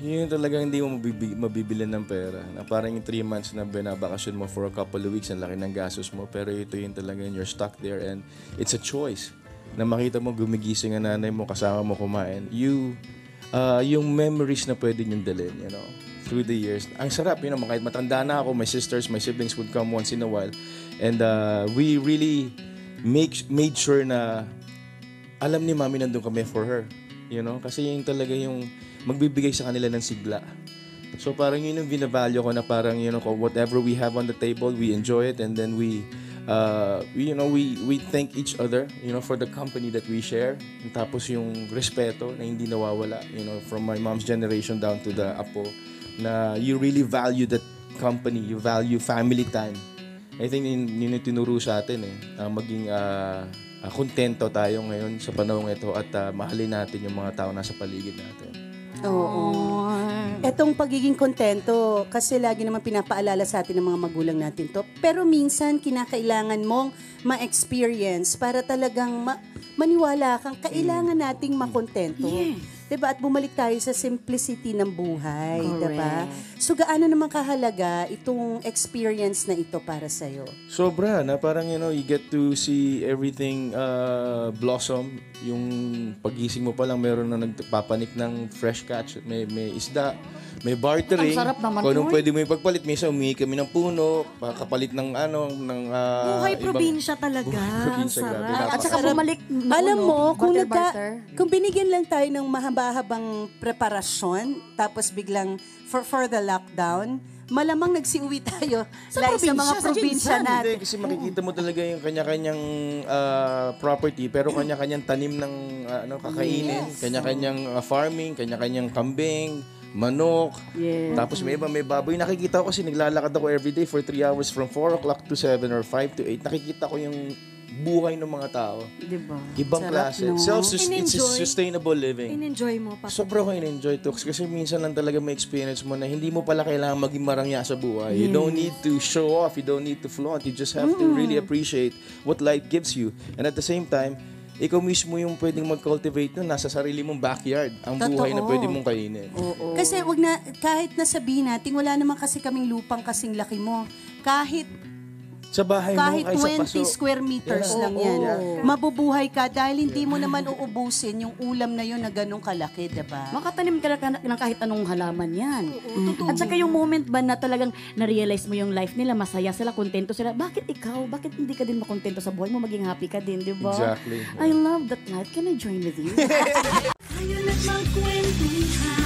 yun talagang hindi mo mabibig, mabibilan ng pera. Na parang yung three months na binabakasyon mo for a couple of weeks, ang laki ng gastos mo. Pero ito yun talaga, you're stuck there and it's a choice. Na makita mo gumigising ang nanay mo, kasama mo kumain. You, uh, yung memories na pwede niyong dalhin, you know, through the years. Ang sarap, you know, kahit matanda na ako, my sisters, my siblings would come once in a while. And uh, we really make, made sure na alam ni mami nandun kami for her. You know? Kasi yun talaga yung magbibigay sa kanila ng sigla. So parang yun yung binavalue ko na parang, you know, whatever we have on the table, we enjoy it and then we, uh, you know, we, we thank each other, you know, for the company that we share. And tapos yung respeto na hindi nawawala, you know, from my mom's generation down to the apo, na you really value that company, you value family time. I think yun, yun yung tinuro sa atin eh, uh, maging uh, uh, kontento tayo ngayon sa panahong ito at uh, mahalin natin yung mga tao nasa paligid natin. Oo. Etong pagiging kontento, kasi lagi naman pinapaalala sa atin ng mga magulang natin to. Pero minsan, kinakailangan mong ma-experience para talagang ma- maniwala kang kailangan nating makontento. Yes. 'Di ba? At bumalik tayo sa simplicity ng buhay, 'di ba? So gaano naman kahalaga itong experience na ito para sa iyo? Sobra na parang you know, you get to see everything uh, blossom. Yung pagising mo pa lang meron na nagpapanik ng fresh catch, may may isda, may bartering. Ang sarap naman, Kung anong pwede mo ipagpalit, minsan umihi kami ng puno, kapalit ng ano, ng uh, Buhay ibang- probinsya talaga. Buhay probinsya, grabe. sarap. Napaka- At saka bumalik, Alam no, mo, kung nagka, kung binigyan lang tayo ng mahaba-habang preparasyon, tapos biglang for, for the lockdown, malamang nagsiuwi tayo Sa like sa mga probinsya, sa probinsya natin. Hindi, kasi makikita mo talaga yung kanya-kanyang ah, property, pero kanya-kanyang tanim ng ah, ano, kakainin, kanya-kanyang ah, farming, kanya-kanyang kambing, manok. Yes. Tapos may iba, may baboy. Nakikita ko kasi naglalakad ako everyday for 3 hours from 4 o'clock to 7 or 5 to 8. Nakikita ko yung buhay ng mga tao. Diba? Ibang Sarap, klase. no? Self-sustainable living. In-enjoy mo pa. Sobra ko in-enjoy to kasi minsan lang talaga may experience mo na hindi mo pala kailangan maging marangya sa buhay. You don't need to show off, you don't need to flaunt. You just have to really appreciate what life gives you. And at the same time, ikaw mismo yung pwedeng mag-cultivate nun nasa sarili mong backyard. Ang buhay na Totoo. pwede mong kainin. Kasi wag na, kahit nasabihin natin, wala naman kasi kaming lupang kasing laki mo. Kahit Sa bahay kahit mo, ay 20 sa paso. square meters Yeah. lang Oo. yan. Yeah. Mabubuhay ka dahil hindi mo naman uubusin yung ulam na yun na ganong kalaki, diba? Makatanim ka ng kahit anong halaman yan. At saka yung moment ba na talagang na-realize mo yung life nila, masaya sila, kontento sila. Bakit ikaw? Bakit hindi ka din makontento sa buhay mo? Maging happy ka din, di ba? Exactly. I love that life. Can I join with you? Tayo na't magkwentuhan